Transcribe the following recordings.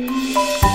Música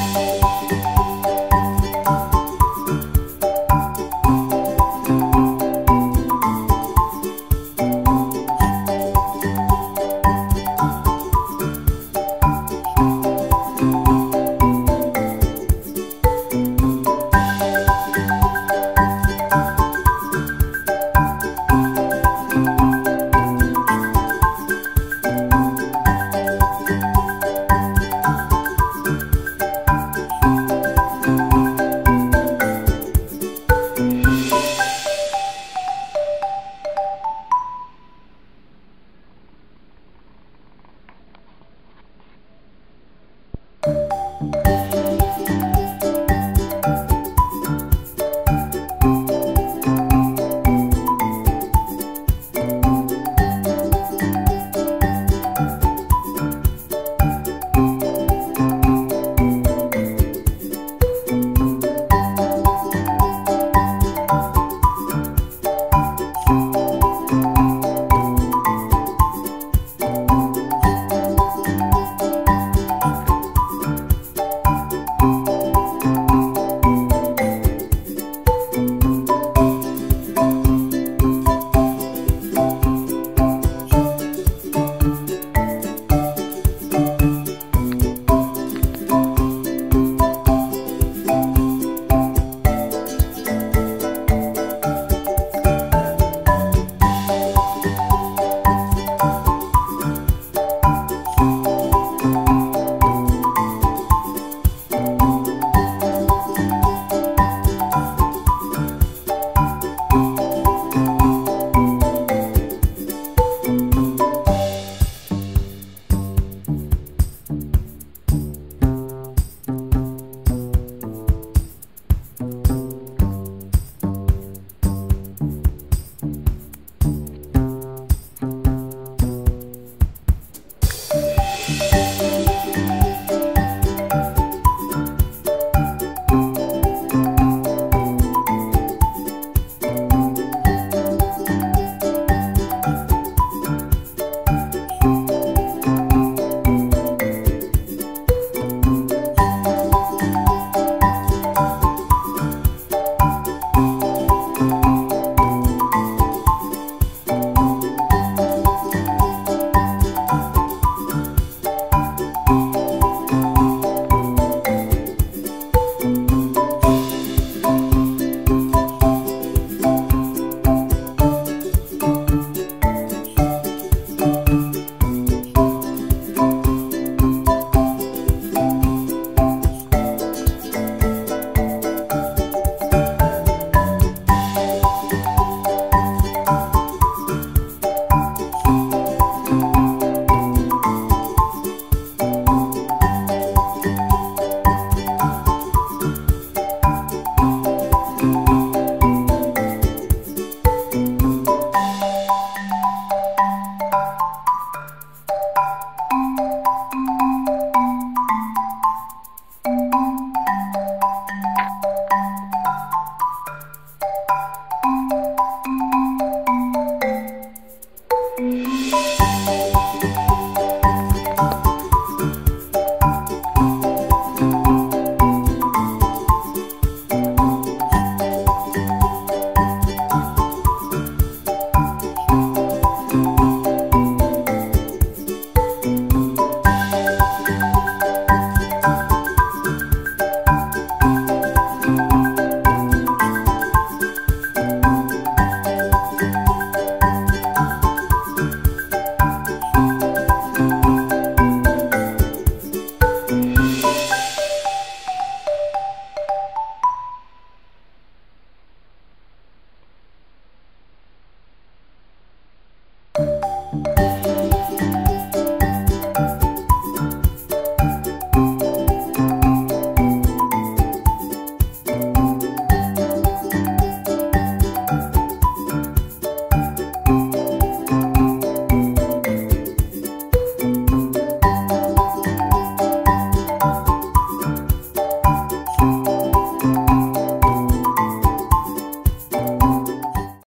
Música